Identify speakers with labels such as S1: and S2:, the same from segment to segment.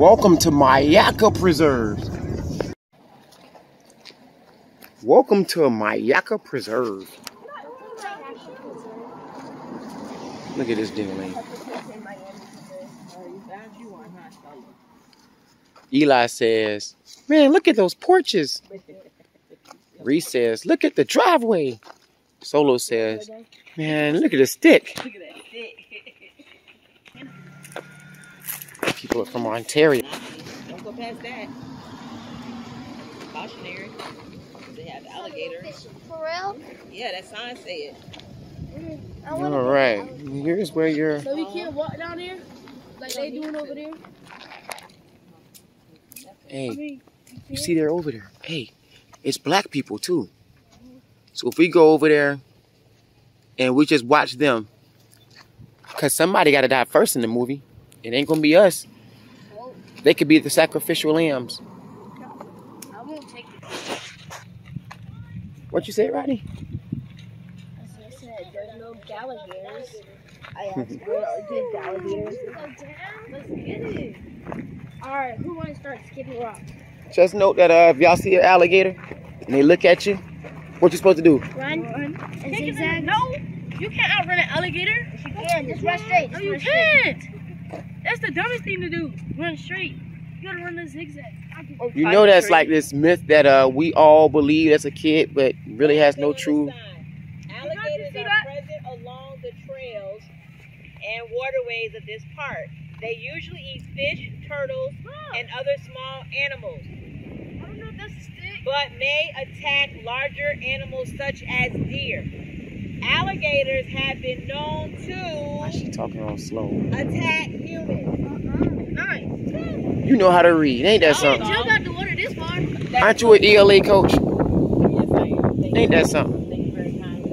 S1: Welcome to Myakka Preserve. Welcome to Myakka Preserve. Look at this dingling. Eli says, Man, look at those porches. Reese says, Look at the driveway. Solo says, Man, look at the stick.
S2: Look at that stick.
S1: People are from Ontario.
S2: Don't go past that. Cautionary. They have alligators.
S3: For real?
S2: Yeah, that sign say it. Mm-hmm.
S3: I wanna
S1: All right, here's where you're.
S4: So we can't walk down there like they doing over there. I
S1: Hey,
S4: mean,
S1: you see they're over there. Hey, it's black people too. So if we go over there and we just watch them, because somebody got to die first in the movie. It ain't gonna be us. They could be the sacrificial lambs.
S4: I won't take it.
S1: What you say, Rodney?
S4: I said there's no alligators. I asked where are the alligators? Let's get it. All right, who wants to start skipping rocks?
S1: Just note that uh, if y'all see an alligator and they look at you, what you supposed to do?
S4: Run Run. and zigzag. No, you can't outrun an alligator.
S3: You can, just run straight.
S4: No,
S3: Just
S4: you
S3: run straight.
S4: Can't. That's the dumbest thing to do. Run straight. You gotta run the zigzag. Can-
S1: You know that's like this myth that uh, we all believe as a kid, but really has no true.
S2: Alligators are
S4: that?
S2: present along the trails and waterways of this park. They usually eat fish, turtles, and other small animals,
S4: I don't know if that's a stick.
S2: but may attack larger animals such as deer. Alligators have been known
S1: Why
S2: to
S1: she talking all slow?
S2: attack humans.
S4: Nice.
S1: You know how to read, ain't that
S4: oh,
S1: something?
S4: ain't got the water this far.
S1: Aren't you an ELA coach?
S2: Yes, I am.
S1: Ain't that something?
S2: You very kindly.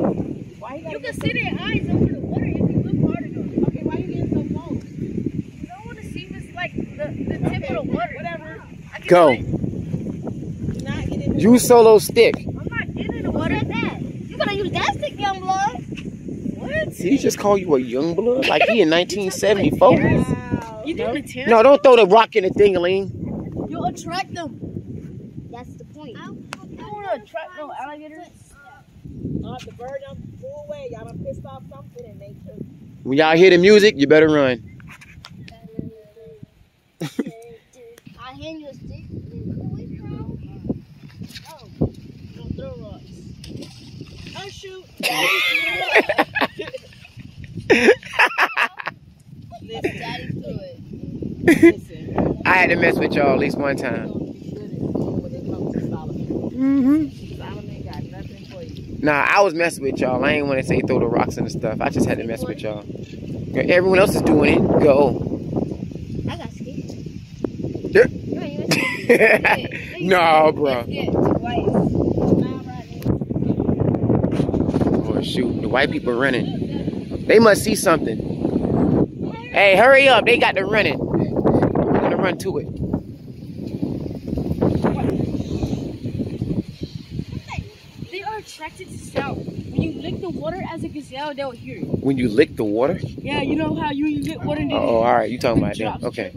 S2: Why you
S4: You
S2: gotta
S4: can see their eyes over the water if you look hard enough.
S2: Okay, why you getting so close?
S4: You don't want to see what's like the, the tip of the water.
S2: Whatever.
S1: Go.
S4: do
S2: not get in the
S1: Use solo stick.
S4: I'm not getting in the water.
S3: that? You gotta use that stick, young blood.
S4: What?
S1: Did he just call you a young blood? Like he in 1974?
S2: Wow.
S4: You doing the terror?
S1: No, don't throw the rock in the dingaling.
S4: You'll attract them.
S3: That's the point.
S4: You don't want to attract no alligators.
S2: Uh, the bird done flew away. Y'all done pissed off something and they took.
S1: When y'all hear the music, you better run.
S3: I hand you a stick.
S4: Oh, don't throw rocks.
S2: Oh shoot! Listen,
S3: Daddy threw it.
S2: listen.
S1: I had to mess with y'all at least one time.
S2: Don't be good at when it comes to Solomon.
S1: Mm-hmm.
S2: Solomon got nothing for you.
S1: Nah, I was messing with y'all. I ain't want to say throw the rocks and the stuff. I just had to mess with y'all. Everyone else is doing it. Go.
S3: I got scared.
S1: Yeah.
S3: You ain't
S1: no, bro. Oh shoot, the white people running. They must see something. Hey, hurry up! They got the running. I'm gonna run to it.
S4: They are attracted to sound. When you lick the water as a gazelle, they'll hear it.
S1: When you lick the water.
S4: Yeah, you know how you, you lick water and
S1: Oh, all right. You talking about them?
S4: Drops.
S1: Okay.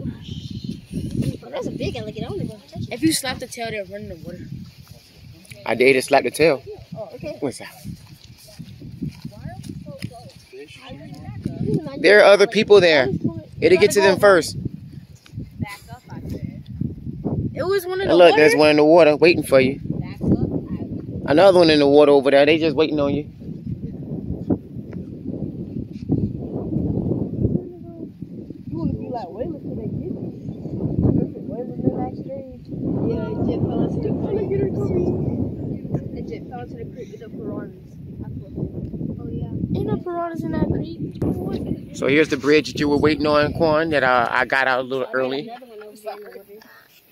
S3: That's a big alligator. I don't even touch it.
S4: If you slap the tail, they'll run in the water.
S1: I dare to slap the tail.
S3: Oh, okay.
S1: What's that? There are other people there. It'll get to them first.
S2: Back up, I said.
S4: It was one of
S1: And
S4: the
S1: look,
S4: water.
S1: there's one in the water waiting for you.
S2: Back up. I
S1: Another one in the water over there. They just waiting on. You
S4: want to be like Waylon till they get you. Waylon in that stage.
S2: Yeah, it just fell into the
S4: Alligator
S2: creek.
S4: It just fell into the creek with the piranhas.
S3: Oh, yeah.
S4: Ain't no piranhas in that
S1: So here's the bridge that you were waiting on, Quan, that uh, I got out a little early.
S3: Another one over there in the water.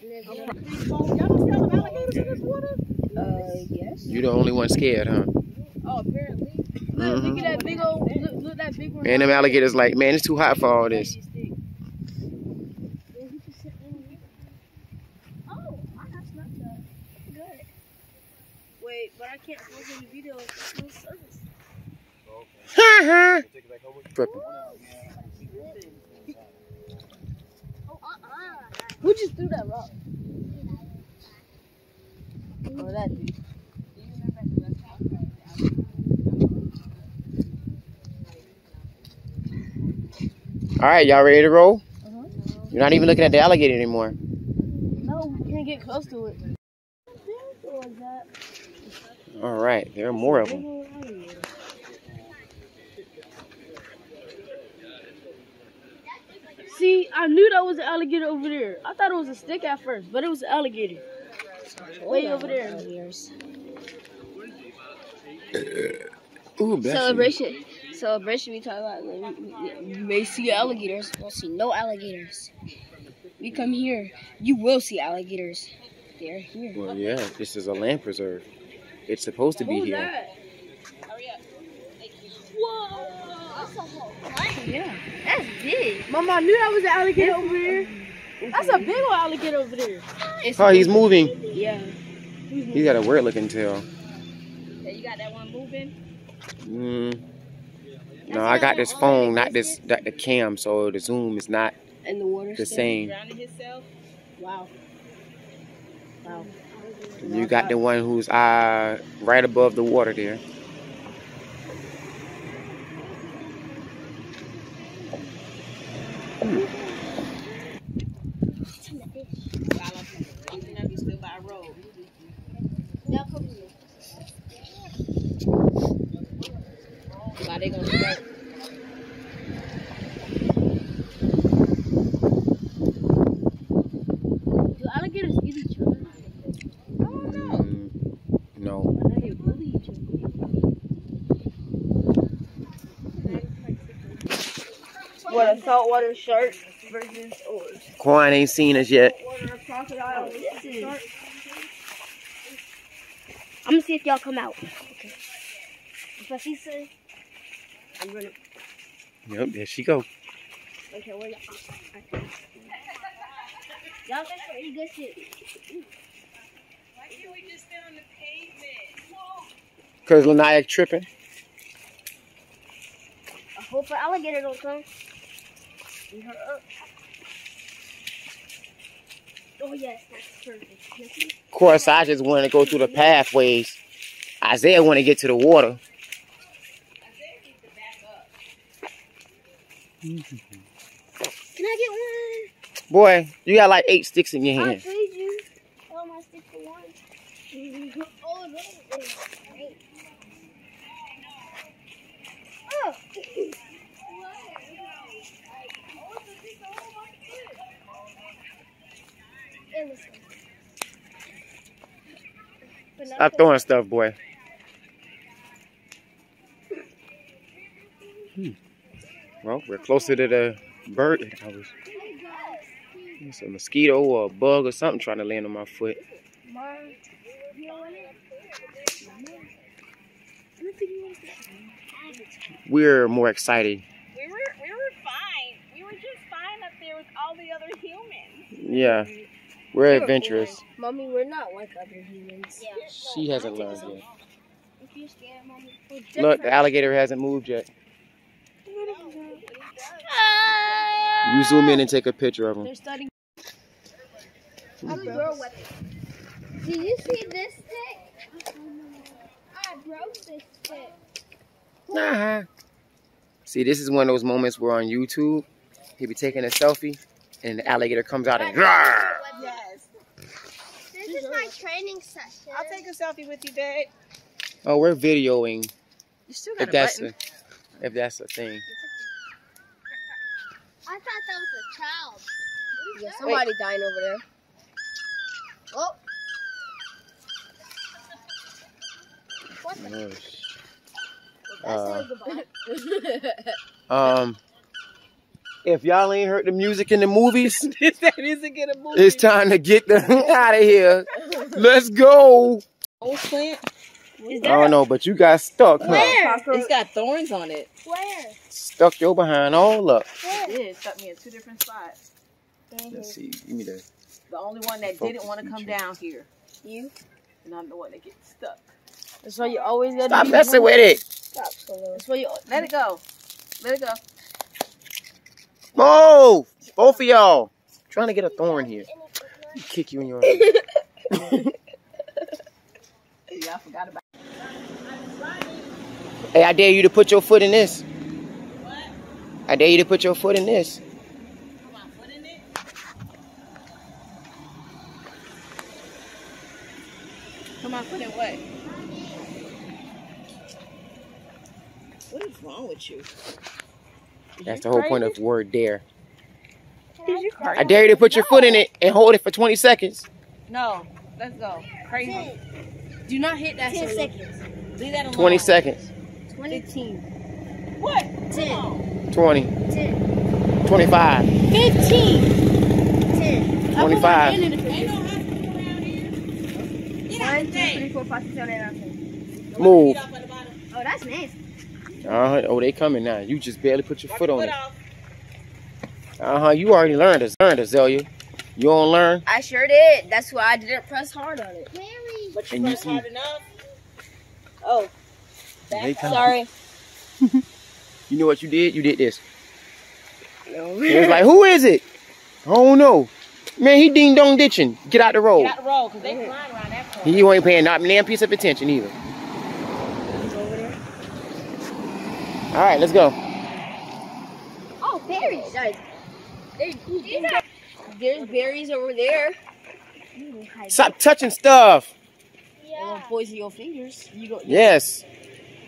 S3: And there's another-
S2: Y'all don't see all the alligators in this water?
S4: Uh, yes.
S1: You the only one scared, huh?
S2: Oh, apparently.
S4: Look, look
S1: Mhm.
S4: at that big old, look, look that big one.
S1: Man, them alligators like, man, it's too hot for all this.
S4: Oh, I got Snapchat. Good. Wait, but I can't post any videos. No service.
S1: Ha.
S4: Oh, uh-uh. Who just threw that rock? Oh, that dude.
S1: All right, y'all ready to roll?
S4: Uh-huh.
S1: You're not even looking at the alligator anymore.
S4: No, we can't get close to it. What was that?
S1: All right, there are more of them.
S4: See, I knew that was an alligator over there. I thought it was a stick at first, but it was an alligator. Way over there.
S1: Ooh, bless you.
S3: Celebration. Celebration, we talk about, like, we, we, we may see alligators. We'll see no alligators. We come here, you will see alligators. They're here.
S1: Well, yeah, this is a land preserve. It's supposed to be
S4: Who's
S1: here.
S4: that?
S3: Oh yeah. Whoa. That's a whole. Yeah, that's big.
S4: Mama, I knew that was an alligator over there. That's a big old alligator over there.
S3: It's
S1: Oh, he's moving.
S4: Yeah.
S1: He's got a weird looking tail.
S5: You got that one moving?
S1: Mm. No, I got this phone, not this, not the cam, so the zoom is not
S3: in the water.
S1: the same.
S5: Drowning himself?
S4: Wow. Wow.
S1: You got the one who's uh right above the water there.
S5: You know he's still by a road. Why they gonna start?
S4: Do alligators eat each other?
S1: Mm, no.
S4: I know they bully each other. What a saltwater shark versus or
S1: Quan ain't seen us yet.
S4: crocodile. Shark.
S3: I'm gonna see if y'all come out. Okay. If I see say, I'm gonna.
S1: Yep, there she go.
S3: Okay, where y'all? Okay. Y'all guys are pretty good shit.
S5: Why can't we just stand on the pavement?
S1: Cause Lanaya tripping.
S3: I hope an alligator don't come. Bring her up. Oh yes, that's perfect.
S1: Of course, I just want to go through the pathways. Isaiah want to get to the water.
S3: Can I get one?
S1: Boy, you got like eight sticks in your
S3: I
S1: hand.
S3: you. Oh, my stick for one. oh, no. Oh. But
S1: Stop throwing stuff, boy. Hmm. Well, we're closer to the bird. I was, it's a mosquito or a bug or something trying to land on my foot.
S3: Mom, you want it?
S1: We're more excited.
S5: We were we were fine. We were just fine up there with all the other humans.
S1: Yeah, we're adventurous.
S3: Mommy, we're not like other humans. Yeah.
S1: She hasn't learned yet.
S3: Scared, mommy,
S1: Look, the alligator hasn't moved yet. You zoom in and take a picture of him.
S4: They're studying.
S3: I'm a girl weapon. Do you see this stick? I broke this stick.
S1: Nah. See, this is one of those moments where on YouTube, he'll be taking a selfie, and the alligator comes out and. Rawr!
S5: Yes.
S3: This is my training session.
S5: I'll take a selfie with you, babe.
S1: Oh, we're videoing.
S5: You still got
S1: If
S5: a
S1: that's
S5: button.
S1: a, if that's a thing.
S3: I thought that was a child.
S4: Yeah, somebody dying over there.
S3: Oh,
S1: Oh, sh-
S3: that's
S1: Uh,
S3: like the
S1: Um, if y'all ain't heard the music in the movies,
S5: that music in a movie.
S1: it's time to get the out of here. Let's go.
S5: old plant.
S1: I don't know, but you got stuck, huh?
S3: Where?
S5: It's got thorns on it.
S3: Where?
S1: Stuck your behind all up.
S5: It did. Stuck me in two different spots.
S1: Let's see. Give me the.
S5: The only one that didn't want to come
S1: Focus,
S5: down here.
S3: You?
S5: And I'm the one that gets stuck.
S4: That's why you always gotta
S1: Stop
S4: be
S1: messing with it.
S3: Stop,
S4: That's why you.
S5: Let it go. Let it go.
S1: Move. Both of y'all. Trying to get a thorn here. Kick you in your
S2: Yeah, I forgot about
S1: Hey, I dare you to put your foot in this. I dare you to put your foot in this.
S2: foot in. Come on, put in what? What is wrong with you?
S1: That's the whole point of the word dare.
S2: Is you
S1: I dare you to put your foot in it and hold it for 20 seconds.
S2: No, let's go. Crazy. Do not hit that.
S4: 10
S2: Solo.
S4: seconds.
S2: Leave that alone.
S1: 20 seconds.
S4: 15.
S2: What?
S4: 10.
S1: 20.
S4: 10.
S1: 25.
S4: 15. 10.
S1: 25.
S2: Ain't no hospital around here. Get out
S4: One,
S2: the
S4: two,
S2: thing.
S4: three, four, five, six, seven, eight, nine, ten.
S1: Move.
S2: Get off at the bottom.
S4: Oh, that's nasty.
S1: Uh-huh. Oh, they coming now. You just barely put your
S2: Wipe
S1: foot on it. Uh-huh. You already learned it. Learned it, Zelia. You don't learn?
S3: I sure did. That's why I didn't press hard on it.
S2: But you
S1: And you
S2: pressed
S1: see-
S2: hard enough.
S3: Oh,
S1: They come.
S3: sorry.
S1: You know what you did? You did this.
S3: No.
S1: It was like, who is it? Oh no. know. Man, he ding dong ditching. Get out the road.
S2: Get out the road, because they flying around that corner.
S1: You ain't paying not a damn piece of attention either. All right, let's go.
S4: Oh, berries.
S3: Guys, there's berries over there.
S1: Stop touching stuff.
S3: It'll poison your fingers. You go.
S1: Yes.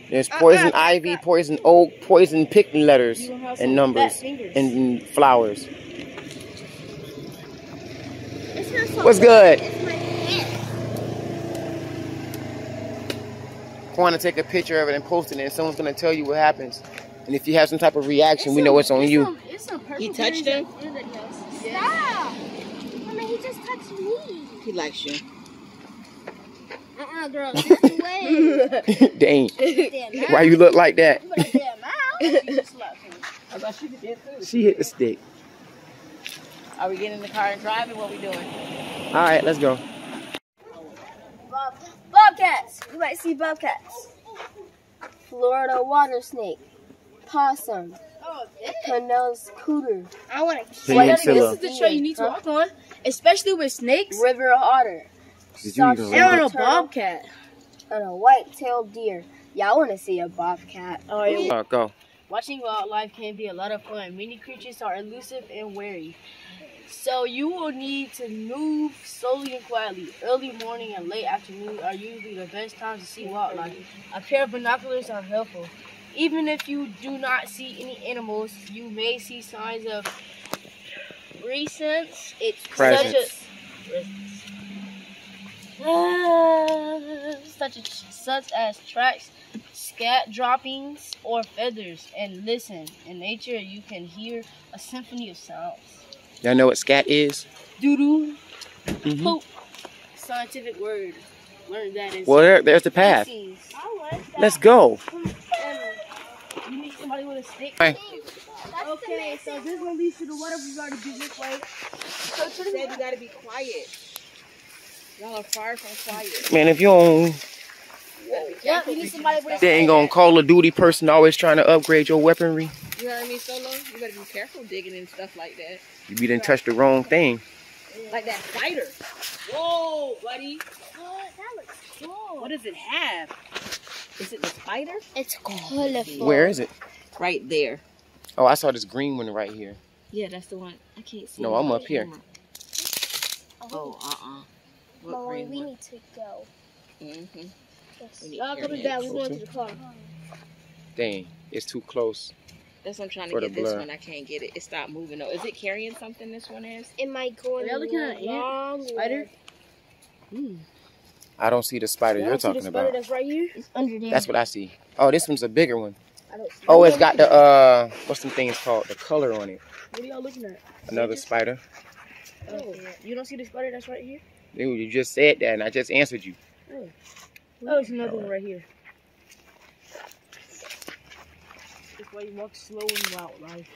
S1: There's uh, poison uh, ivy, uh. poison oak, poison picking letters
S3: You gonna have some
S1: and numbers and flowers.
S4: It smells so
S1: What's good?
S4: It's my hair.
S1: Want to take a picture of it and post it, and someone's gonna tell you what happens. And if you have some type of reaction, we know it's on you.
S4: It's some purple
S2: He touched
S4: berries
S2: him?
S4: that- Stop. I mean, he just touched me.
S2: He likes you.
S4: Uh-uh, girl. This is way.
S1: Dang.
S4: Damn.
S1: Why you look like that?
S4: Put a damn mouth. You just slapped him.
S2: I thought she did too.
S1: She hit the stick.
S2: Are we getting in the car and driving? What we doing?
S1: All right, let's go.
S3: Bob, bobcats. You might see bobcats. Florida water snake. Possum.
S4: Oh, this.
S3: Cornell's cooter.
S4: I want to
S1: Peninsula.
S3: This is the trail you need to walk
S4: on, especially with snakes.
S3: River otter.
S1: Did you even
S3: Soft
S1: read
S3: shell
S4: bobcat.
S3: And a white-tailed deer. Yeah, I want to see a bobcat.
S4: Oh, yeah.
S1: Oh, go.
S4: Watching wildlife can be a lot of fun. Many creatures are elusive and wary. So you will need to move slowly and quietly. Early morning and late afternoon are usually the best times to see wildlife. A pair of binoculars are helpful. Even if you do not see any animals, you may see signs of recent it's
S1: Presence.
S4: such as such as such as tracks scat droppings or feathers and listen in nature you can hear a symphony of sounds
S1: Y'all know what scat is?
S4: doo-doo
S1: Mhm.
S4: poop scientific word learn that in
S1: Well, there, there's the path.
S4: species.
S1: Let's go.
S4: you need somebody with a stick
S1: Hey.
S4: okay so this one leads to the water we've already been this way so to
S2: Said you gotta be quiet. Y'all are far from quiet.
S1: Man, if you don't,
S4: yeah you need somebody with a
S1: they ain't gonna Call of Duty person always trying to upgrade your weaponry.
S2: You heard me, Solo? You better be careful digging and stuff like that.
S1: You be done touch the wrong thing.
S2: Like that spider. Whoa, buddy.
S4: that looks cool
S2: What does it have? Is it the spider?
S4: it's colorful
S1: Where is it?
S2: Right there.
S1: Oh, I saw this green one right here.
S2: Yeah, that's the one. I can't see.
S1: No, I'm up here.
S2: camera. Oh, uh-uh. What
S4: Molly,
S2: green
S4: we
S2: one?
S4: need to go.
S2: Mm-hmm. We need
S4: Y'all
S2: camera
S4: coming down. We're going to the car.
S1: Dang, it's too close.
S2: That's what I'm trying to get this
S1: blur.
S2: one. I can't get it. It stopped moving though. Is it carrying something this one is?
S4: Am I going
S3: Are y'all looking at an ant?
S4: long
S3: Spider?
S4: way?
S1: I don't see the spider
S4: Y'all
S1: you're
S4: see the
S1: talking
S4: spider
S1: about.
S4: that's right here? It's under there.
S1: That's what I see. Oh, this one's a bigger one.
S4: I don't see
S1: Oh, it's got the uh, what's some things called? The color on it.
S4: What are y'all looking at?
S1: Another spider.
S4: Oh, you don't see the spider that's right here?
S1: Dude, you just said that, and I just answered you.
S4: Oh, Oh, it's another one right here. That's why you walk slow in wildlife.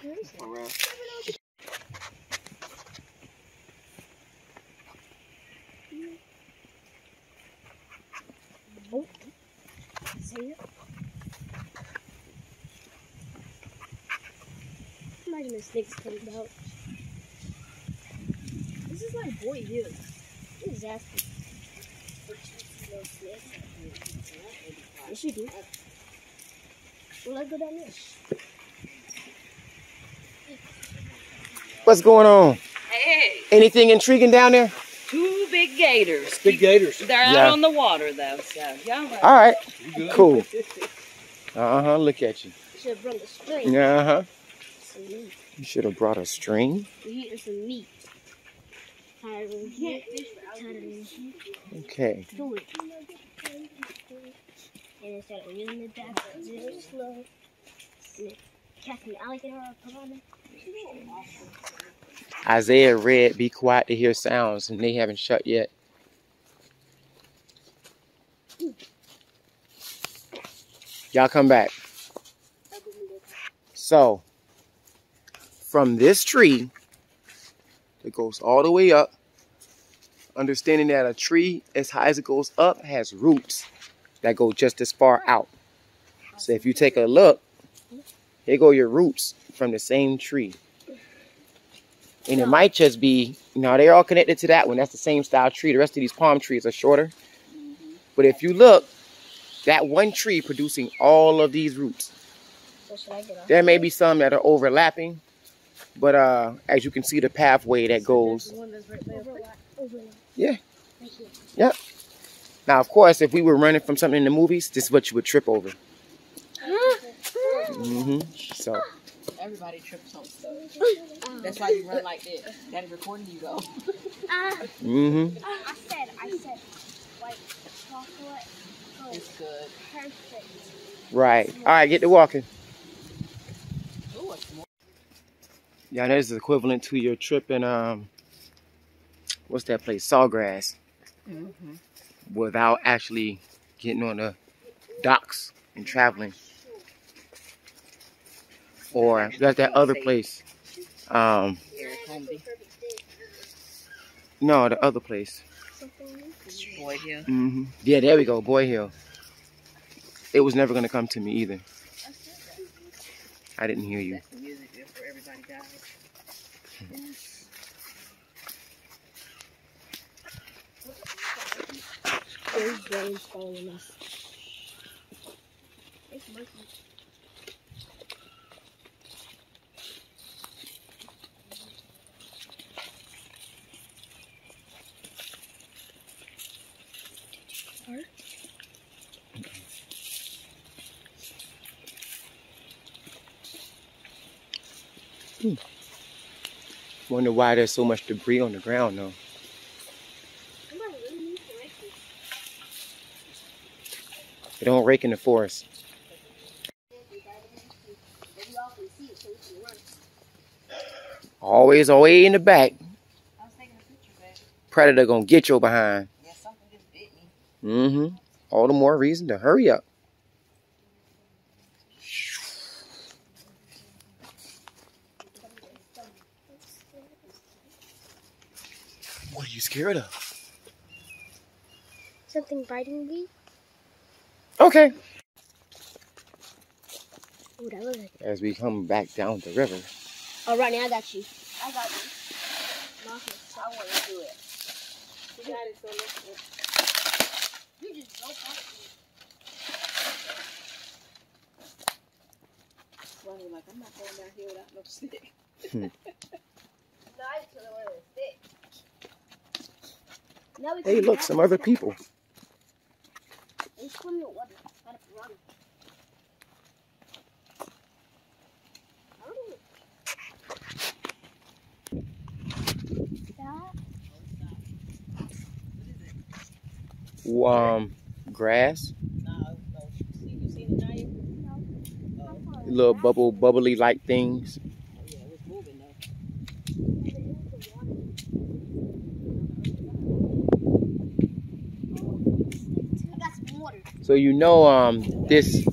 S4: See it? Imagine the snakes coming out. This is like Boyd Hill.
S3: Exactly. Yes, you do. Well, let's go down there.
S1: What's going on?
S5: Hey,
S1: Anything intriguing down there?
S5: two big gators.
S6: Big gators.
S5: They're out
S1: Yeah.
S5: on the water though, so y'all.
S1: All right.
S6: You good?
S1: Cool. Uh huh. Look at you.
S3: You should have brought the string.
S1: Uh huh.
S3: Some meat.
S1: You should have brought a string.
S3: We eating some meat. Tired of meat. Tired of meat.
S1: Okay.
S3: And of using the back, zero slow.
S1: Isaiah read, "Be quiet to hear sounds," and they haven't shut yet. Y'all come back. So, from this tree that goes all the way up, understanding that a tree as high as it goes up has roots that go just as far out. So if you take a look, here go your roots from the same tree. And it might just be, you know, they're all connected to that one. That's the same style tree. The rest of these palm trees are shorter. But if you look, that one tree producing all of these roots.
S3: So should I get off?
S1: There may be some that are overlapping, but uh, as you can see, the pathway that goes.
S4: The one that's right there.
S3: Overlap. Overlap.
S1: Yeah.
S3: Right here.
S1: Now, of course, if we were running from something in the movies, this is what you would trip over. hmm So,
S2: Everybody trips on stuff. That's why you run like this. Daddy recording you go.
S3: Ah,
S1: hmm
S3: I said, I said, white chocolate.
S2: It's good.
S3: perfect.
S1: right. All right, get to walking.
S2: Ooh, it's more.
S1: Yeah, that is equivalent to your trip in um, what's that place? Sawgrass.
S2: Mm-hmm.
S1: without actually getting on the docks and traveling. Or that's that other place. Um, no, the other place.
S2: Boy here.
S1: hmm Yeah, there we go, Boyd Hill. It was never gonna come to me either. I didn't hear you.
S2: That's the music before everybody died.
S3: There's following us. It's murky. Hmm.
S1: Wonder why there's so much debris on the ground though.
S3: Somebody really needs to rake this.
S1: They don't rake in the forest.
S3: Maybe y'all can see it so we can run.
S1: Always away in the back.
S2: I was taking a picture, babe.
S1: Predator gonna get your behind.
S2: Yeah, something just bit me.
S1: Mm-hmm. All the more reason to hurry up. What are you scared of?
S3: Something biting me?
S1: Okay.
S3: Oh, that was like.
S1: As we come back down the river.
S3: Oh, Rodney, I got you. I got you. Marcus, I want to do it.
S4: You got it, so let's go.
S3: You just go past me.
S2: Running like I'm not going down here without no stick.
S3: No, I just don't want to stick. Now we
S1: Hey, look, some other people.
S3: They swim in the water. Gotta run.
S1: Um, grass,
S2: No, no. See, you seen it, Naya?
S1: Little bubble, bubbly like things.
S2: oh, yeah, it was moving though.
S3: I got some water.
S1: So you know, um, this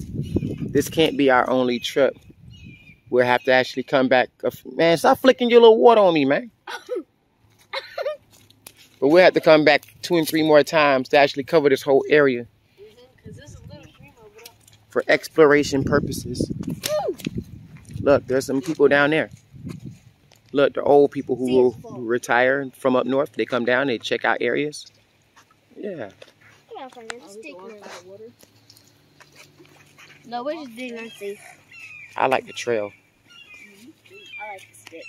S1: this can't be our only trip. We'll have to actually come back. Man, stop flicking your little water on me, man. But we'll have to come back two and three more times to actually cover this whole area
S4: Because this is little stream over there.
S1: for exploration purposes. Look, there's some people down there. Look, the old people who, will retire from up north, they come down, they check out areas. Yeah.
S3: I gotta stick. No, we're just doing our safe.
S1: I like the trail. Mm-hmm.
S3: I like the sticks.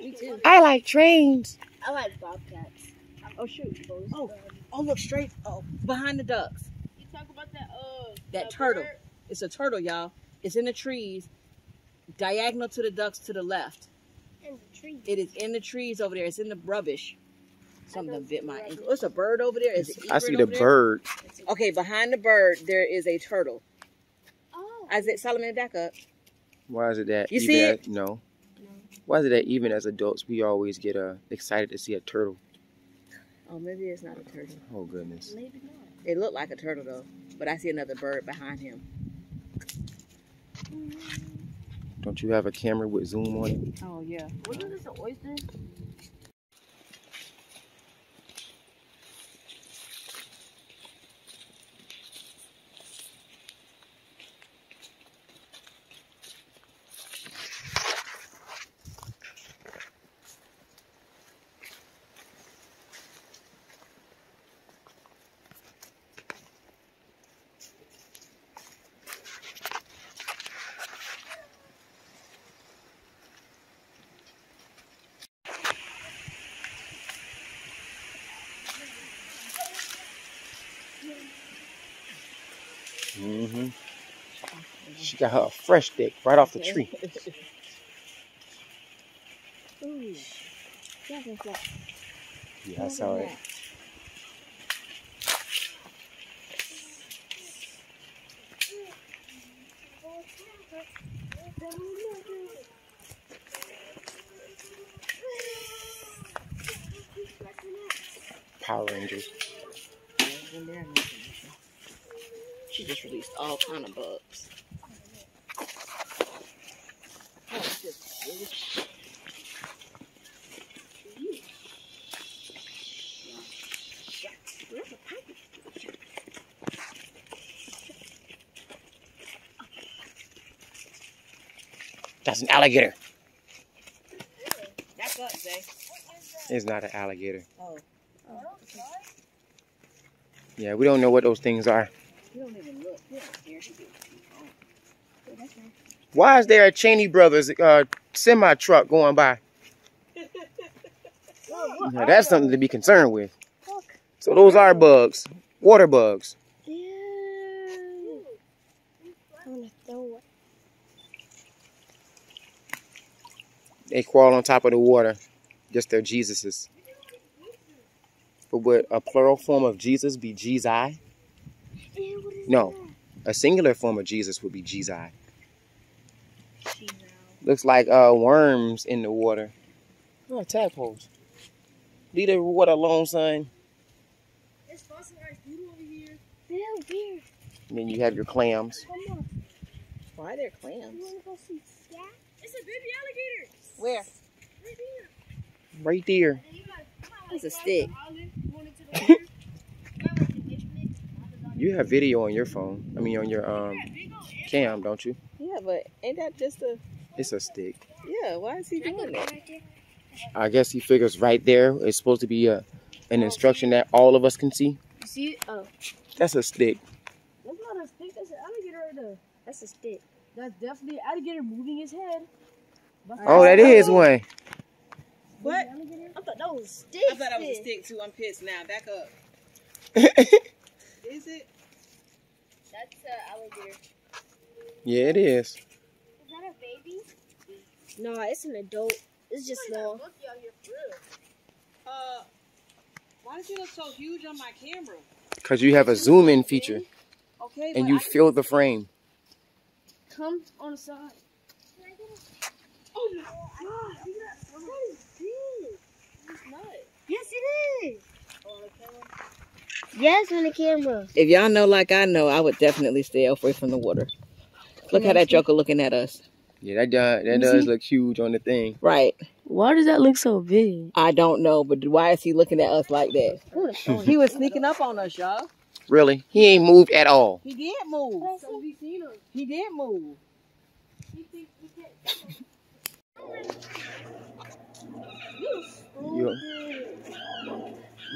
S3: Me too.
S1: I like trains.
S3: I like bobcats.
S2: Oh shoot. Oh, uh, oh look straight. Oh, behind the ducks.
S4: You talk about that uh
S2: That uh, turtle. It's a turtle, y'all. It's in the trees, diagonal to the ducks to the left.
S3: And the tree.
S2: It is in the trees over there. It's in the rubbish. Something bit my ankle. It's a bird over there. Is it
S1: I see the
S2: over there?
S1: bird.
S2: Okay, behind the bird there is a turtle.
S3: Oh.
S2: Isaac Solomon, back up.
S1: Why is it that
S2: You
S1: even
S2: see
S1: as- no. Why is it that even as adults we always get uh, excited to see a turtle?
S2: Oh, maybe it's not a turtle.
S1: Oh goodness.
S3: Maybe not.
S2: It looked like a turtle though, but I see another bird behind him.
S1: Don't you have a camera with zoom on it?
S2: Oh yeah.
S4: Wasn't this an oyster?
S1: Mm-hmm. She got her a fresh dick right off the tree.
S3: Ooh.
S1: Yeah, I saw it. Power Rangers.
S2: She just released all kind of bugs.
S1: That's an alligator.
S2: Back up, Zay.
S1: It's not an alligator.
S2: Oh,
S1: Yeah, we don't know what those things are.
S2: you don't even look. You don't care. She do.
S1: Why is there a Cheney Brothers uh, semi truck going by? Now, that's something to be concerned with. So those are bugs, water bugs.
S3: Yeah. I wanna throw it.
S1: They crawl on top of the water. Just their Jesuses. But would a plural form of Jesus be Jesus?
S3: Ew, what is
S1: No. A singular form of Jesus would be Jesus. Looks like uh, worms in the water. Oh, tadpoles. Leave the water alone, son.
S4: It's fossilized doodle over here.
S3: Ew, weird.
S1: And then you have your clams.
S3: Come on.
S2: Why are there
S3: You
S2: clams?
S3: wanna go see scat?
S4: It's a baby alligator.
S2: Where?
S4: Right here.
S1: Right there.
S2: It's a stick.
S4: Island, going into the water. Got like an instrument.
S1: You have video on your phone. I mean, on your um
S4: Big old ant.
S1: cam, don't you?
S2: Yeah, but ain't that just a?
S1: It's a stick.
S2: Yeah. Why is he doing that?
S1: I guess he figures right there. It's supposed to be a an instruction that all of us can see.
S3: You see it? Oh,
S1: That's a stick.
S4: That's not a stick. That's an alligator right there.
S3: that's a stick.
S4: That's definitely alligator moving his head. That's
S1: Oh, that is one.
S2: What?
S3: I thought that was a stick.
S2: I thought that was a stick too. I'm pissed now. Back up. Is it?
S3: That's an alligator.
S1: yeah, it is.
S3: Is that a baby? No, it's an adult. It's just small.
S4: Monkey out here for real.
S2: Uh, why does it look so huge on my camera?
S1: Cause you have a zoom in feature
S2: Okay,
S1: and you
S2: I-
S1: fill the frame.
S4: Come on the side.
S3: Oh my god! What is this?
S4: It's not.
S3: Yes, it is. Yes, on the camera.
S2: If y'all know like I know, I would definitely stay away from the water. Look how that joker looking at us.
S1: Yeah, that does, that does look huge on the thing.
S2: Right.
S4: Why does that look so big?
S2: I don't know, but why is he looking at us like that? he was sneaking up on us, y'all.
S1: Really? He ain't moved at all.
S2: He did move.
S4: So we seen him.
S2: He did move.
S4: He thinks we can't.
S1: You,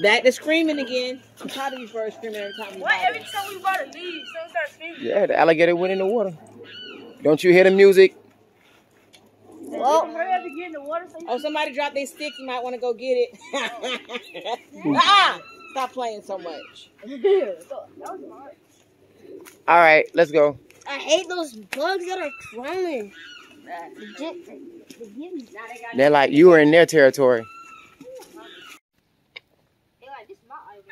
S2: Back to screaming again. I'm tired of these birds screaming every time we
S4: What?
S2: buy
S4: Every time we about to leave, someone starts screaming.
S1: yeah, the alligator went in the water. Don't you hear the music?
S4: Well, hurry up and get in the water.
S2: Oh, somebody dropped their stick. You might want to go get it. ah, stop playing so much.
S1: All right, let's go.
S3: I hate those bugs that are crawling. Legit, they- they give me-
S1: They're like you were in their territory.
S3: they like, this my island.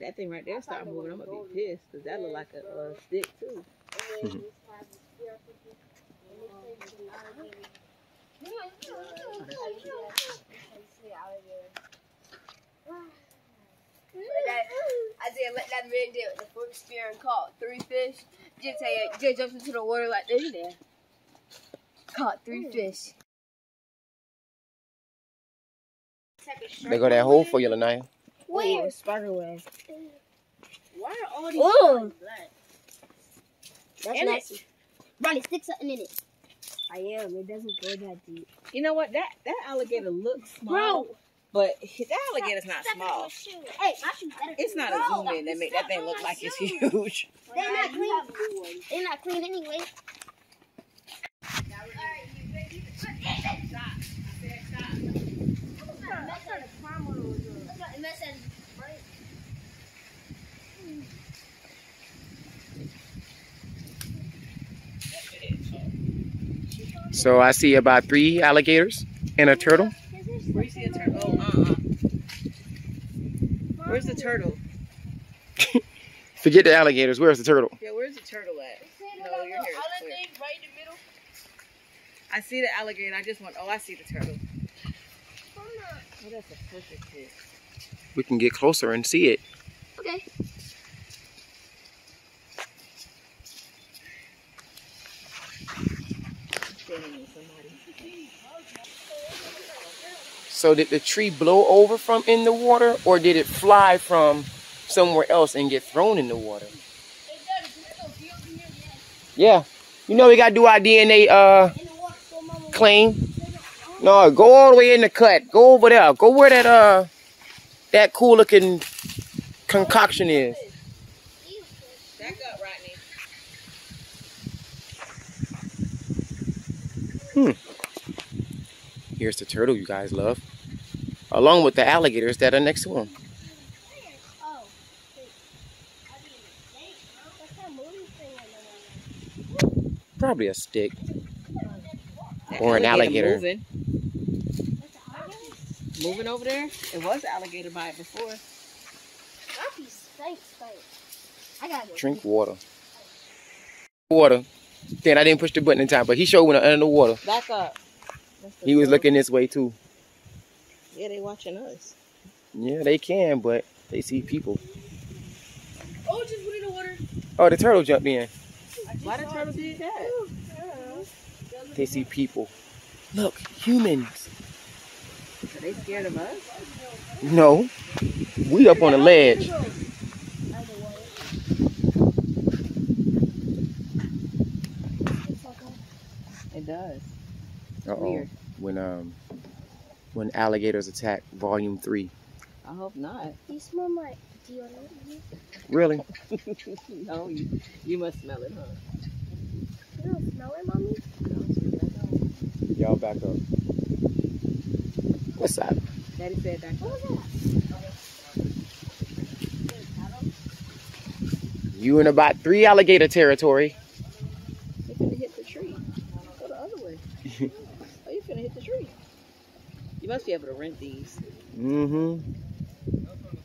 S2: That thing right there start moving. I'm gonna be pissed because that look like a uh, stick too.
S3: I did let that man do it. The fork spear and caught three fish. Just tell you, just jumped into the water like this there. Caught three hmm. fish.
S1: They got that hole for you, Lanaya.
S3: Where? Spider web.
S4: Why are all these
S3: Oh,
S4: black?
S3: that's
S4: Damn it.
S3: nasty. Ronnie, stick something in it. I am. It doesn't go that deep.
S2: You know what? That that alligator looks small, but that alligator's not small.
S3: Hey, my shoes better.
S2: It's not a zoom in that make that thing look like it's huge.
S3: They're not clean. They're not clean anyway.
S1: So I see about three alligators and a turtle. Oh, uh, uh.
S2: Where's the turtle? Oh, uh-uh. Where's the turtle?
S1: Forget the alligators. Where's the turtle?
S2: Yeah, where's the turtle at? No, you're here.
S4: Island
S2: It's clear.
S4: thing right in the middle.
S2: I see the alligator. I just want. Oh, I see the turtle. Oh, that's a perfect fish.
S1: We can get closer and see it.
S3: Okay.
S2: Standing with somebody.
S1: So did the tree blow over from in the water, or did it fly from somewhere else and get thrown in the water? Yeah. You know we gotta do our DNA uh claim. No, go all the way in the cut. Go over there. Go where that uh that cool looking concoction is.
S2: Rodney.
S1: Here's the turtle you guys love. Along with the alligators that are next to him. Probably a stick. Or an alligator.
S2: Moving. moving over there. It was alligator by it before.
S3: I gotta go.
S1: Drink water. Water. Then I didn't push the button in time, but he showed when under the water.
S2: Back up.
S1: He was looking this way too.
S2: Yeah, they watching us.
S1: Yeah, they can, but they see people.
S4: Oh, just put in the water.
S1: Oh, the turtle jumped in.
S2: Why the turtle did that?
S1: They see people. Look, humans.
S2: Are they scared of us?
S1: No, we up on the ledge.
S2: It does.
S1: Uh oh.
S2: Weird.
S1: When um, when alligators attack, Volume Three.
S2: I hope not.
S3: You smell my deodorant?
S1: Really?
S2: no, you, you must smell it, huh?
S3: You don't smell it, mommy?
S1: Y'all back up. What's that?
S2: Daddy said back up.
S1: You in about three alligator territory.
S2: You're finna hit the tree. Go the other way. oh, you're finna hit the tree. You must be able to rent these.
S1: Mm-hmm.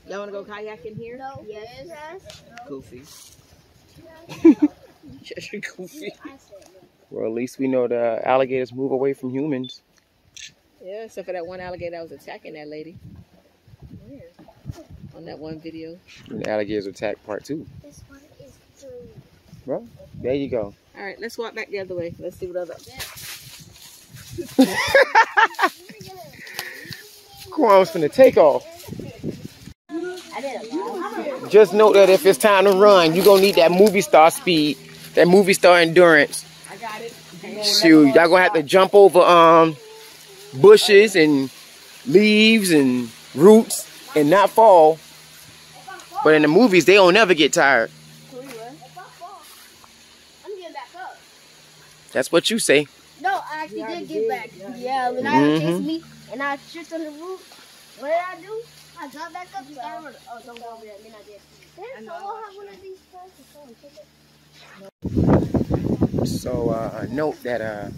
S2: Y'all wanna go kayaking here?
S3: No. Yes. yes.
S2: Goofy. yes, you're goofy.
S1: Well, at least we know the alligators move away from humans.
S2: Yeah, except for that one alligator that was attacking that lady. Where? On that one video.
S1: And alligators attack part two.
S3: This one is three.
S1: There you go.
S2: All right, let's walk back the other way. Let's see what other.
S1: Quan's finna take off.
S3: I did a lot.
S1: Just note that if it's time to run, you're gonna need that movie star speed, that movie star endurance.
S2: I.
S1: Shoot, y'all gonna have to jump over um bushes and leaves and roots and not fall. But in the movies, they don't never get tired.
S3: I'm getting back up.
S1: That's what you say.
S3: No, I actually did get back. Yeah, when I
S1: Mhm.
S3: chased me and I tripped on the roof, what did I do? I got back up and started running. Oh, don't go over there. Then I did. Then so I'll have one of these cars to show and take it.
S1: So uh, note that uh,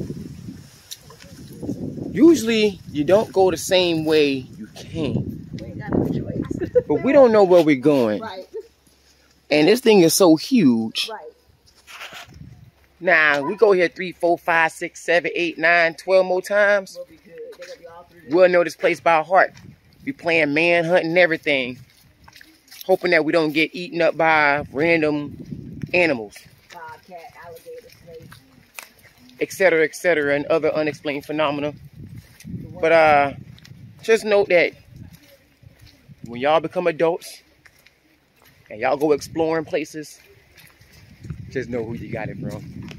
S1: usually you don't go the same way you came,
S2: We ain't got no choice.
S1: but we don't know where we're going,
S2: Right,
S1: and this thing is so huge.
S2: right.
S1: Now we go here three, four, five, six, seven, eight, nine, twelve more times.
S2: We'll be good. Be all through.
S1: We'll know this place by heart. Be playing manhunt and everything, hoping that we don't get eaten up by random animals,
S2: Bobcat.
S1: Etc., etc., and other unexplained phenomena. But uh, just note that when y'all become adults and y'all go exploring places, just know who you got it from.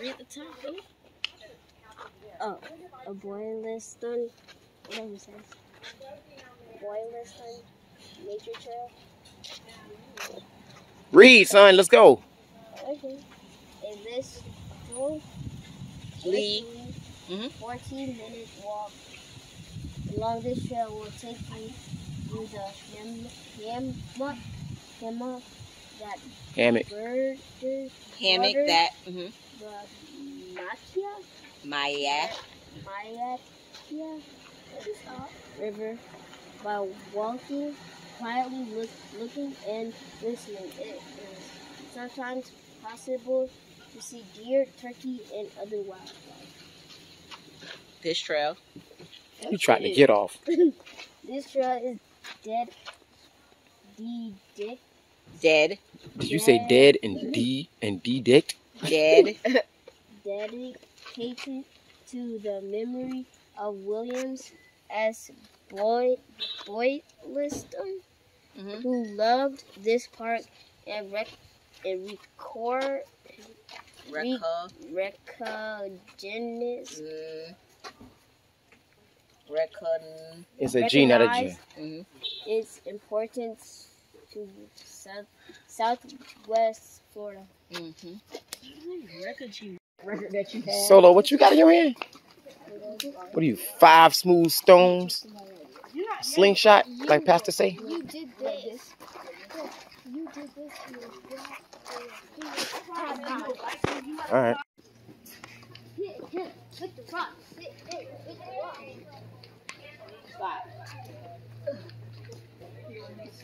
S3: Read the top. Oh, a Boylston, whatever it says. Boylston Nature Trail.
S1: Read, son. Let's go.
S3: Okay. And this
S2: Lee.
S3: this
S2: Mhm.
S3: 14 minute walk along this trail will take you through the ham, hammock, hammock that
S1: Hammock.
S3: borders
S2: Hammock,
S3: Water.
S2: that. Mm-hmm.
S3: the Machia,
S2: Maya.
S3: Maya, River by walking quietly, look, looking and listening. It is sometimes possible to see deer, turkey, and other wildlife.
S2: This trail.
S1: You trying to get off.
S3: This trail is dead. D dick Dead.
S1: Did
S2: Dead.
S1: you say dead and D and D dick?
S2: Dead.
S3: dedicated to the memory of Williams S. Boy Boylston,
S2: mm-hmm.
S3: who loved this park and rec and record
S2: Reco.
S3: recognize
S2: Mm. Recon.
S1: It's a G, not a G.
S3: recognize
S2: Mm-hmm.
S3: its important to south southwest Florida.
S2: Mm-hmm.
S4: Record that you had.
S1: Solo, what you got in your hand? What are you, five smooth stones? Slingshot, like Pastor say?
S3: You did this. You did this.
S1: All right.
S3: Hit him with the rock. Hit him with the rock.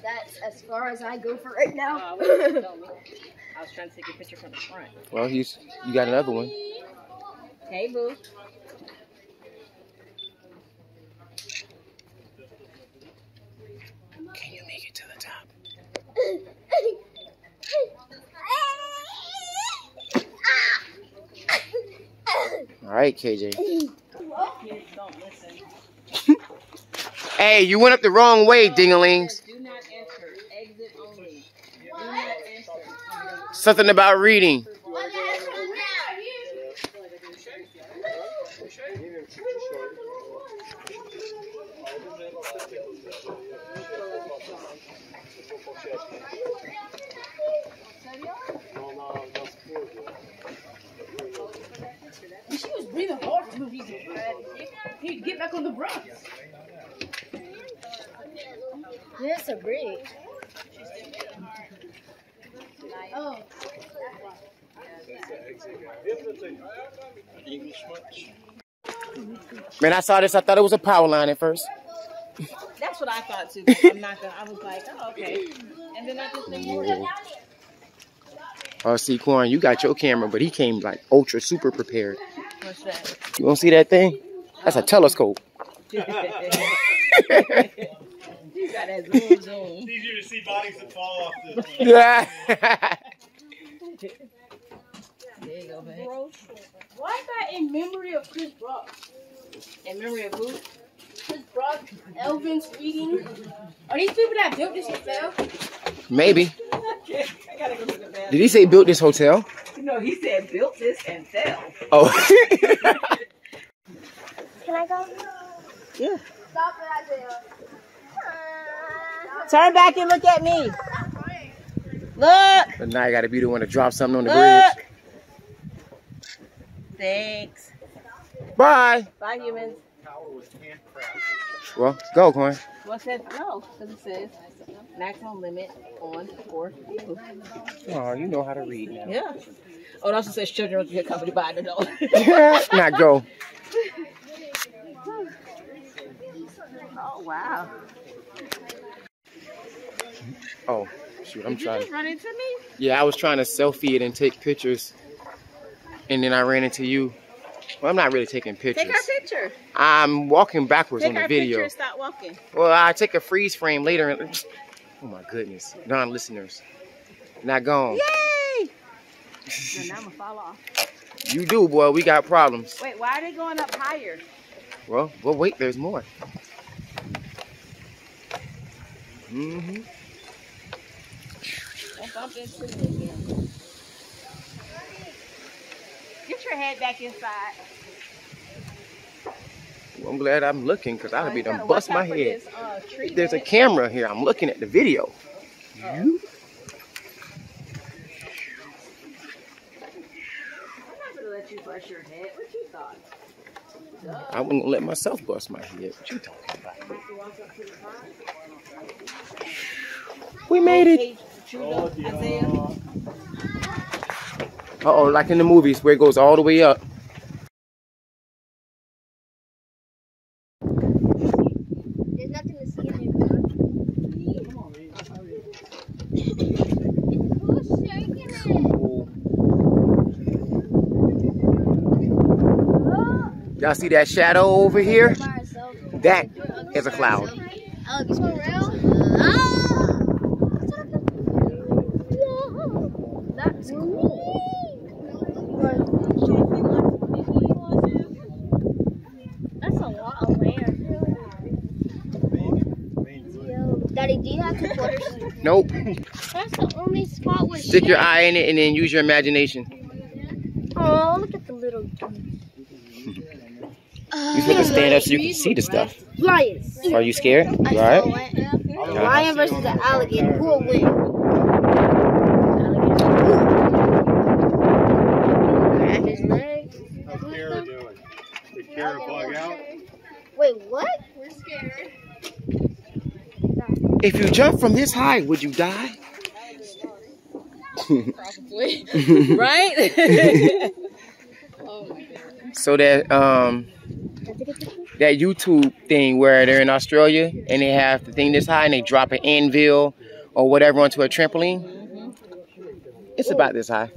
S3: That's as far as I go for right now.
S2: I was trying to take a picture from the front.
S1: Well, he's you got another one.
S2: Hey, boo.
S1: Can you make it to the top? All right, KJ.
S2: Kids don't listen.
S1: Hey, you went up the wrong way, dinglings.
S2: Do not enter. Exit only. Do not enter.
S1: Something about reading.
S4: She was breathing hard for no reason. He get back on the brush.
S3: That's a bridge. Oh.
S1: Man, I saw this. I thought it was a power line at first.
S2: That's what I thought too. I'm not gonna. I was like, oh, okay. And then I just think,
S1: Whoa. Oh, see, Quan, you got your camera, but he came like ultra super prepared.
S2: what's that?
S1: You want to see that thing? That's a telescope.
S2: you got that zoom zoom.
S6: It's easier to see bodies that fall off the.
S1: Yeah.
S2: There you go, babe.
S4: Why is that in memory of Chris Brock?
S2: In memory of who?
S4: Chris Brock, Elvin Speeding. Are these people that built this hotel?
S1: Maybe.
S2: I gotta go to the bathroom.
S1: Did he say built this hotel?
S4: No,
S2: No, he said built this and fell.
S1: Oh.
S3: Can I go?
S2: Yeah.
S3: Stop it, Isaiah.
S2: Turn back and look at me. Look.
S1: but now I gotta be the one to drop something on the
S2: Look.
S1: bridge.
S2: Thanks.
S1: Bye.
S2: Bye, humans.
S1: Well, go, Coin.
S2: What's that? No, because it says maximum limit on four people.
S1: Oh, you know how to read now.
S2: Yeah. Oh, it also says children will be accompanied by an adult.
S1: Not go.
S2: oh, wow.
S1: Oh, shoot, I'm
S2: Did you
S1: trying.
S2: just run into me?
S1: Yeah, I was trying to selfie it and take pictures, and then I ran into you. Well, I'm not really taking pictures.
S2: Take our picture.
S1: I'm walking backwards
S2: Take
S1: on the video.
S2: Take our picture and stop walking.
S1: Well, I take a freeze frame later. And, oh my goodness, non-listeners, not gone.
S2: Yay! no, now I'm to fall off.
S1: You do, boy. We got problems.
S2: Wait, why are they going up higher?
S1: Well, well, wait. There's more. Mm-hmm.
S2: Don't bump into me again. Your head back inside.
S1: Well, I'm glad I'm looking because I'd
S2: Oh,
S1: be
S2: you
S1: done bust my head.
S2: this, uh,
S1: There's a camera here. I'm looking at the video. You?
S2: Not let you bust your head. What you thought?
S1: I wouldn't let myself bust my head. What you talking about? We made it.
S2: Hey, Trudeau, Isaiah.
S1: Uh oh, like in the movies where it goes all the way up.
S3: There's nothing to see in there. Who's shaking it?
S1: Y'all see that shadow over here? That is a cloud.
S3: Oh, this one real? Ah! That's cool. That's a lot of land. Daddy, do you have two quarters?
S1: Nope.
S3: That's the only spot where
S1: Stick your eye in it and then use your imagination.
S3: Oh, look at the little.
S1: You uh, supposed to stand up so you can see the stuff.
S3: Lions.
S1: Are you scared? You alright?
S3: Lion versus the alligator. Who will win? Grab his leg.
S6: How's Kara doing? Did Kara bug out?
S3: Wait, what? We're scared.
S1: If you jump from this high, would you die?
S2: Probably. right?
S1: So that um that YouTube thing where they're in Australia and they have the thing this high and they drop an anvil or whatever onto a trampoline. It's about this high.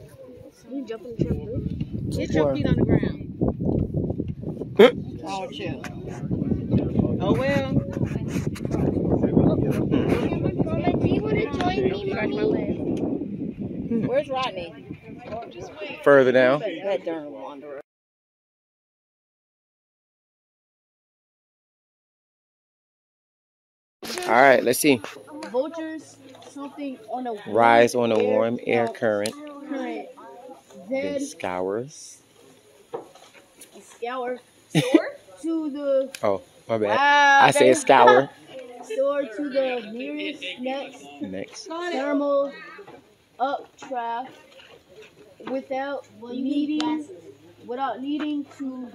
S3: You jump in the trampoline.
S2: Get your feet on the ground. Oh, chill. Oh, well.
S3: Mama, do you want to join me, mommy?
S2: Where's Rodney?
S1: Further down.
S2: That darn wanderer.
S1: All right, let's see.
S4: Vultures, something on a warm
S1: Rise on a warm air current.
S4: current.
S1: Then
S4: Then
S1: scours.
S4: scour to the
S1: Oh, my bad.
S2: Wow.
S1: I said scour.
S4: soar to the nearest next
S1: Next.
S4: thermal updraft without needing without needing to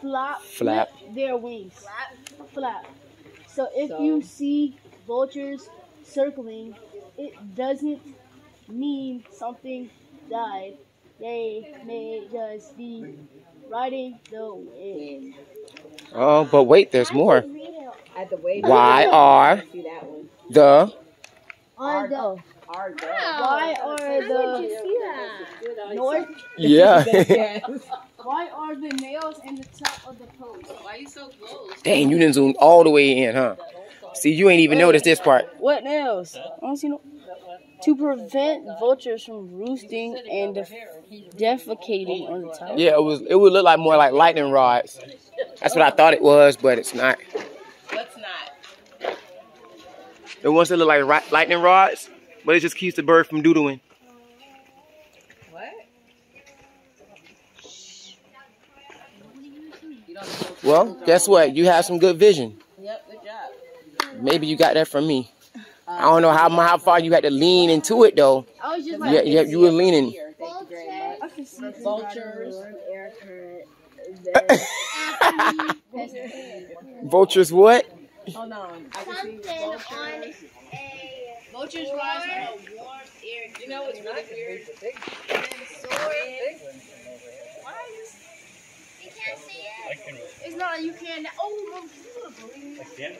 S4: flap
S1: Flap.
S4: their wings. Flap. So if you see vultures circling, it doesn't mean something died. They may just be riding the wind.
S1: Oh, but wait, there's more.
S2: At the wave.
S1: Why are
S2: See that
S1: the
S4: On the
S2: Hard dog.
S4: why are the north
S1: yeah?
S4: Why are the nails in the top of the post?
S2: Why are you so close?
S1: Dang, you didn't zoom all the way in, huh? See, you ain't even noticed this part.
S4: What nails? I don't see no. To prevent vultures from roosting and def- defecating on the top.
S1: Yeah, it was. It would look like more like lightning rods. That's what I thought it was, but it's not.
S2: What's not?
S1: The ones that look like ri- lightning rods, but it just keeps the bird from doodling. What? Well, guess what? You have some good vision.
S2: Yep, good job.
S1: Maybe you got that from me. Uh, I don't know how how far you had to lean into it though.
S4: I was just like,
S1: you, you were leaning.
S2: Vultures.
S1: Vultures what?
S2: Oh, Hold on. I can see vultures.
S4: Vultures rise on a warm air.
S2: You know what's really weird?
S6: I can,
S4: It's not like you can. Oh, look, you look green.
S6: I can't.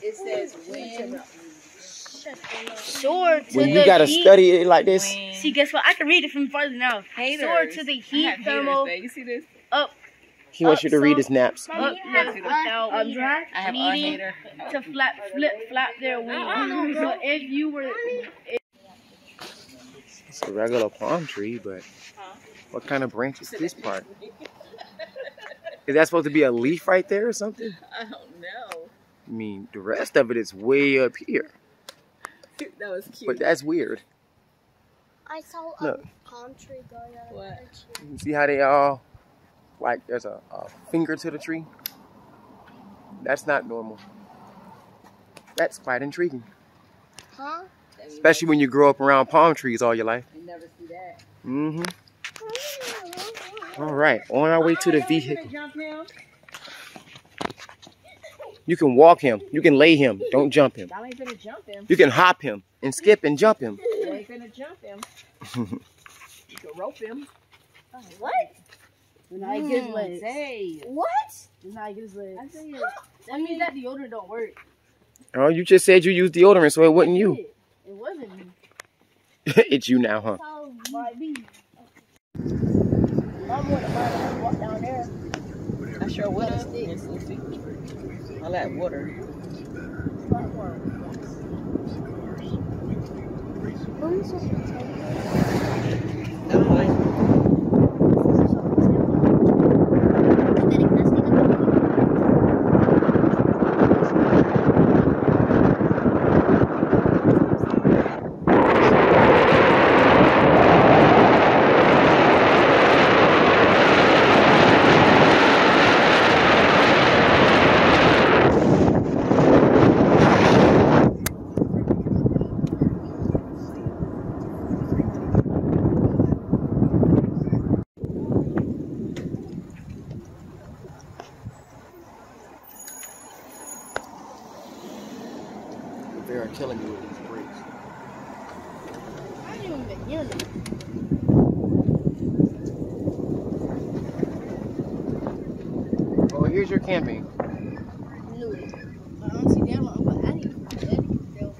S2: It says wind.
S4: Soar to
S1: When
S4: the
S1: you gotta
S4: heat.
S1: study it like this,
S4: See, guess what? I can read it from farther now. Soar to the heat thermal
S2: You see this?
S1: He wants you to read his naps.
S4: up without
S2: I have a
S4: needing
S2: hater.
S4: to flap, flip, flap their wings. So if you were,
S1: It's a regular palm tree, but what kind of branch is this part? Is that supposed to be a leaf right there or something?
S2: I don't know.
S1: I mean, the rest of it is way up here,
S2: That was cute.
S1: but that's weird.
S3: I saw a palm tree going out
S2: What?
S1: You see how they all, like, there's a, a finger to the tree? That's not normal. That's quite intriguing,
S3: Huh?
S1: especially when you grow up around palm trees all your life.
S2: You never see that.
S1: Mm-hmm. All right, on our way to the vehicle. You can walk him. You can lay him. Don't jump him.
S2: Y'all ain't finna jump him.
S1: You can hop him and skip and jump him.
S2: You ain't finna jump him. You can rope him.
S4: what? Then I get his legs.
S2: Hey.
S3: What?
S4: Then I get his legs. That means that deodorant don't work.
S1: Oh, you just said you used deodorant, so it wasn't you.
S4: It wasn't me.
S1: it's you now, huh?
S4: Might be. I'm gonna find walk down there.
S2: I sure would have. Yes, Lucy. All that water. No, I,
S1: They are killing me with these brakes.
S4: I didn't even hear them.
S1: Oh, here's your camping.
S4: No. I don't see that one, but I didn't. That didn't feel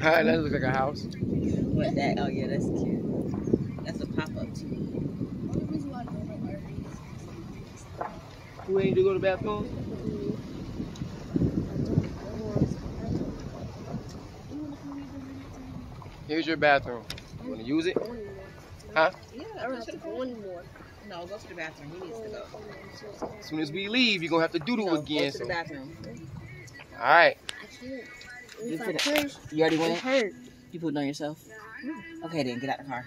S1: Hi, that looks like a house.
S2: what that? Oh yeah, that's cute. That's a pop up too.
S4: Only reason why I don't like RVs.
S1: You ain't to go to the bathroom? Here's your bathroom. You want to use it? Huh?
S2: Yeah,
S3: I
S2: go
S3: have
S2: to
S3: to go one more.
S2: No, go to the bathroom. He needs to go.
S1: As soon as we leave, you're going to have to doodle
S2: No,
S1: again.
S2: Go to
S1: So.
S2: the bathroom.
S1: All right.
S2: You
S3: If I
S2: it.
S3: push,
S2: You already
S3: it
S2: went?
S3: hurt.
S2: You put it on yourself? Okay then, get out of the car.